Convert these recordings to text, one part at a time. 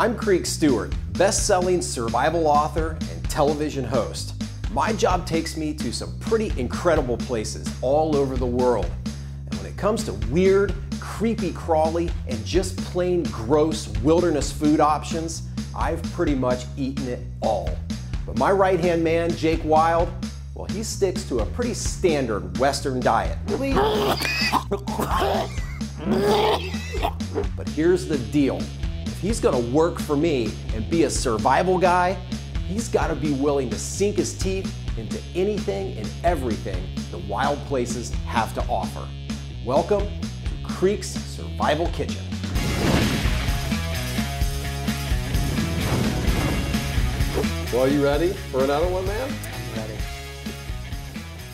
I'm Creek Stewart, best-selling survival author and television host. My job takes me to some pretty incredible places all over the world. And when it comes to weird, creepy crawly, and just plain gross wilderness food options, I've pretty much eaten it all. But my right-hand man, Jake Wyld, well, he sticks to a pretty standard Western diet. But here's the deal. He's gonna work for me and be a survival guy, he's gotta be willing to sink his teeth into anything and everything the wild places have to offer. Welcome to Creek's Survival Kitchen. Well, are you ready for another one, man?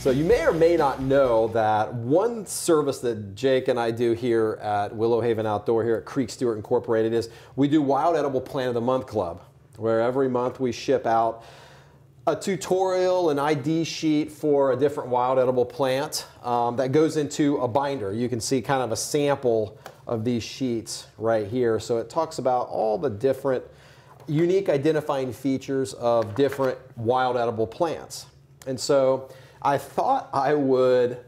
So you may or may not know that one service that Jake and I do here at Willow Haven Outdoor here at Creek Stewart Incorporated is we do Wild Edible Plant of the Month Club, where every month we ship out a tutorial, an ID sheet for a different wild edible plant um, that goes into a binder. You can see kind of a sample of these sheets right here. So it talks about all the different unique identifying features of different wild edible plants. And so I thought I would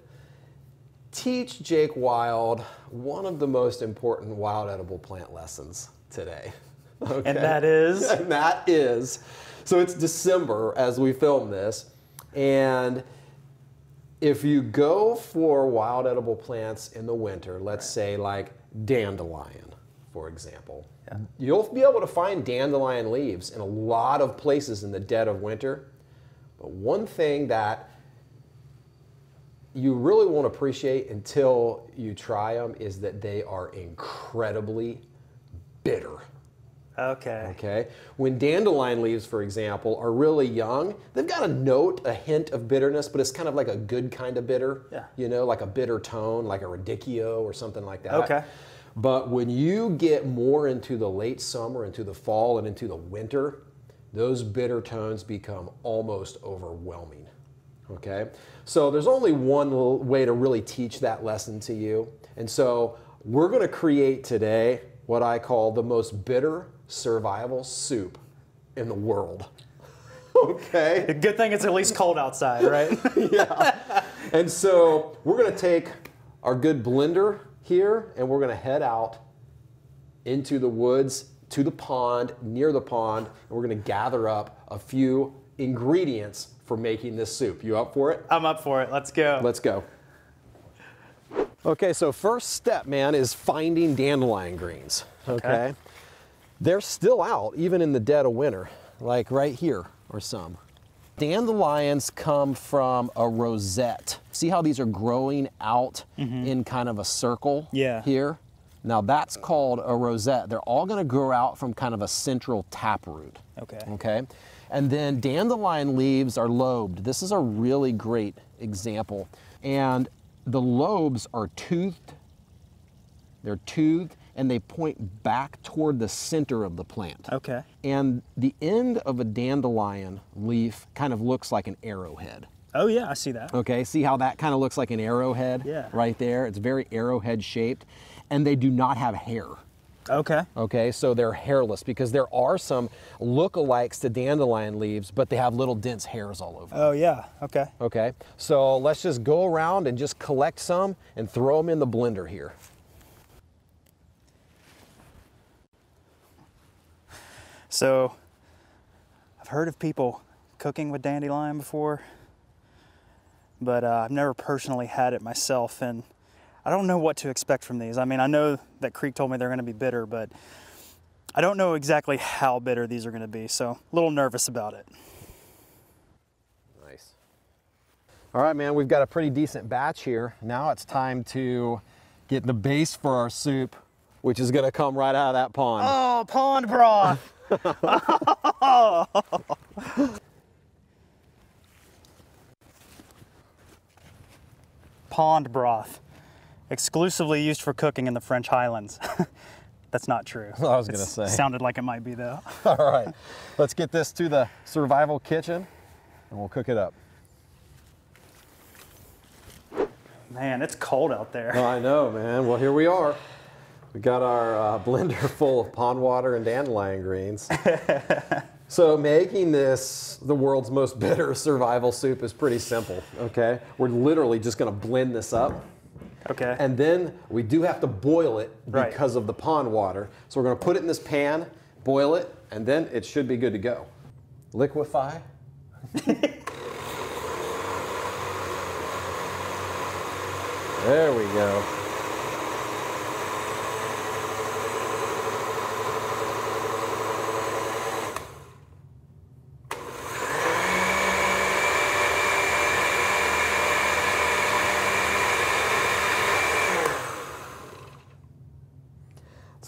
teach Jake Wyld one of the most important wild edible plant lessons today. Okay? And that is? And that is, so it's December as we film this, and if you go for wild edible plants in the winter, let's say like dandelion, for example, you'll be able to find dandelion leaves in a lot of places in the dead of winter. But one thing that you really won't appreciate until you try them is that they are incredibly bitter. Okay. Okay. When dandelion leaves, for example, are really young, they've got a note, a hint of bitterness, but it's kind of like a good kind of bitter. Yeah. You know, like a bitter tone, like a radicchio or something like that. Okay. But when you get more into the late summer, into the fall, and into the winter, those bitter tones become almost overwhelming. Okay? So there's only one way to really teach that lesson to you. And so we're going to create today what I call the most bitter survival soup in the world. Okay? Good thing it's at least cold outside, right? yeah. And so we're going to take our good blender here and we're going to head out into the woods to the pond, near the pond, and we're going to gather up a few ingredients for making this soup. You up for it? I'm up for it. Let's go. Let's go. Okay, so first step, man, is finding dandelion greens. Okay. Okay. They're still out, even in the dead of winter, like right here or some. Dandelions come from a rosette. See how these are growing out mm-hmm. in kind of a circle Yeah. here? Now that's called a rosette. They're all gonna grow out from kind of a central taproot. Okay. Okay. And then dandelion leaves are lobed. This is a really great example. And the lobes are toothed. They're toothed and they point back toward the center of the plant. Okay. And the end of a dandelion leaf kind of looks like an arrowhead. Oh yeah, I see that. Okay, see how that kind of looks like an arrowhead Yeah. right there? It's very arrowhead shaped. And they do not have hair. Okay. Okay, so they're hairless because there are some lookalikes to dandelion leaves, but they have little dense hairs all over. them. Oh yeah. Okay. Okay, so let's just go around and just collect some and throw them in the blender here. So, I've heard of people cooking with dandelion before, but uh, I've never personally had it myself, and I don't know what to expect from these. I mean, I know that Creek told me they're going to be bitter, but I don't know exactly how bitter these are going to be, so a little nervous about it. Nice. All right, man, we've got a pretty decent batch here. Now it's time to get the base for our soup, which is gonna come right out of that pond. Oh, pond broth! pond broth, exclusively used for cooking in the French Highlands. That's not true. I was gonna say. Sounded like it might be though. All right, let's get this to the survival kitchen and we'll cook it up. Man, it's cold out there. I know, man. Well, here we are. We got our uh, blender full of pond water and dandelion greens. so making this the world's most bitter survival soup is pretty simple, okay? We're literally just gonna blend this up. Okay. And then we do have to boil it Right. because of the pond water. So we're gonna put it in this pan, boil it, and then it should be good to go. Liquefy. there we go.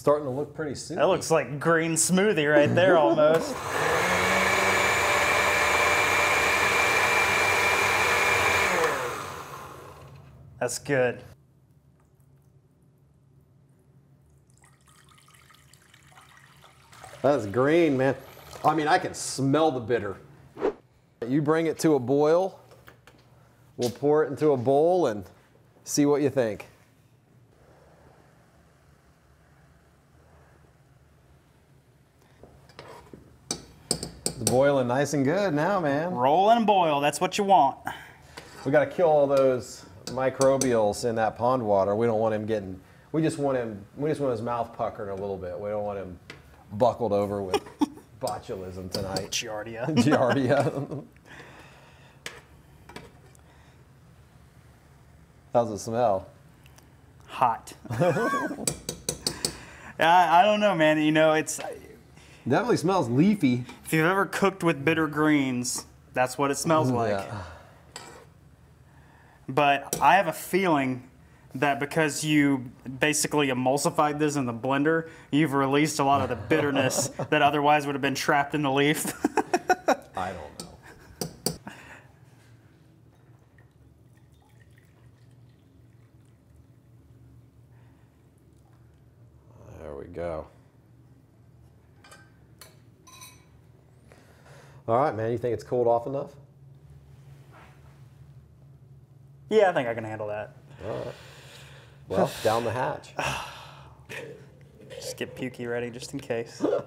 Starting to look pretty soupy. that looks like green smoothie right there almost. That's good. That's green, man. I mean, I can smell the bitter. You bring it to a boil. We'll pour it into a bowl and see what you think. It's boiling nice and good now, man. Roll and boil, that's what you want. We got to kill all those microbials in that pond water. We don't want him getting. We just want him. We just want his mouth puckered a little bit. We don't want him buckled over with botulism tonight. Giardia. Giardia. How's it smell? Hot. I, I don't know, man. You know, it's Definitely smells leafy. If you've ever cooked with bitter greens, that's what it smells like. Yeah. But I have a feeling that because you basically emulsified this in the blender, you've released a lot of the bitterness that otherwise would have been trapped in the leaf. I don't know. There we go. All right, man. You think it's cooled off enough? yeah, I think I can handle that. All right. Well, down the hatch. Just get pukey ready just in case. so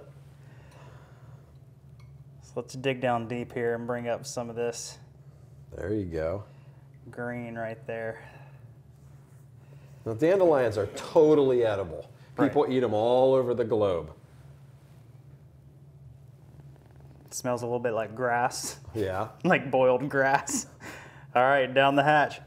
let's dig down deep here and bring up some of this There you go. green right there. Now, dandelions are totally edible. People eat them all over the globe. It smells a little bit like grass, Yeah. like boiled grass. All right, down the hatch.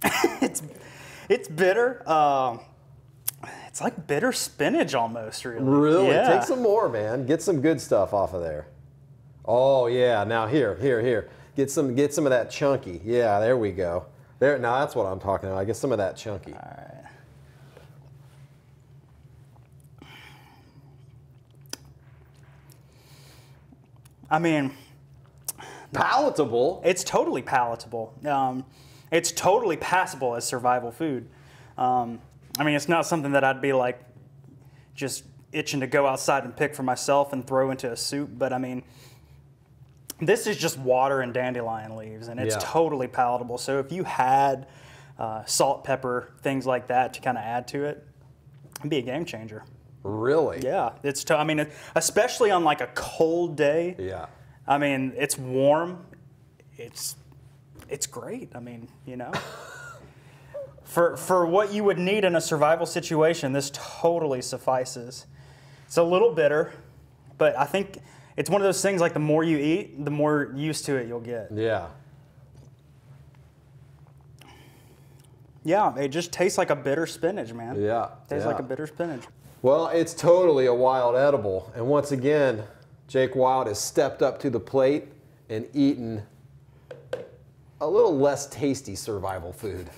it's it's bitter. Um, it's like bitter spinach almost, really. Really? Yeah. Take some more, man. Get some good stuff off of there. Oh yeah. Now here, here, here. Get some, get some of that chunky. Yeah, there we go. There. Now that's what I'm talking about. I guess some of that chunky. All right. I mean, Palatable. it's totally palatable. Um, it's totally passable as survival food. Um, I mean, it's not something that I'd be like just itching to go outside and pick for myself and throw into a soup. But I mean, this is just water and dandelion leaves, and it's Yeah. totally palatable. So if you had uh, salt, pepper, things like that to kind of add to it, it'd be a game changer. Really? Yeah, it's. To, I mean, especially on like a cold day. Yeah. I mean, it's warm. It's it's great. I mean, you know. for for what you would need in a survival situation, this totally suffices. It's a little bitter, but I think it's one of those things like the more you eat, the more used to it you'll get. Yeah. Yeah, it just tastes like a bitter spinach, man. Yeah. Tastes like a bitter spinach. Well, it's totally a wild edible. And once again, Jake Wyld has stepped up to the plate and eaten a little less tasty survival food.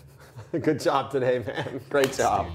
Good job today, man. Great job.